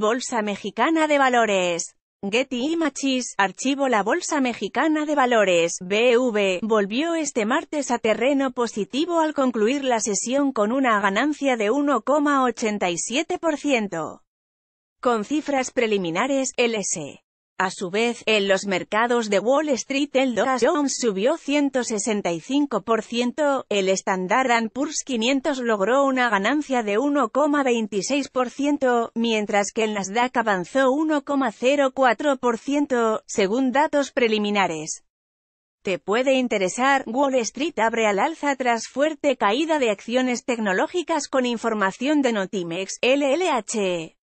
Bolsa Mexicana de Valores. Getty Images, archivo La Bolsa Mexicana de Valores, BV, volvió este martes a terreno positivo al concluir la sesión con una ganancia de 1,87%. Con cifras preliminares, LS. A su vez, en los mercados de Wall Street el Dow Jones subió 165%, el Standard Poor's 500 logró una ganancia de 1,26%, mientras que el Nasdaq avanzó 1,04%, según datos preliminares. Te puede interesar, Wall Street abre al alza tras fuerte caída de acciones tecnológicas con información de Notimex, LLH.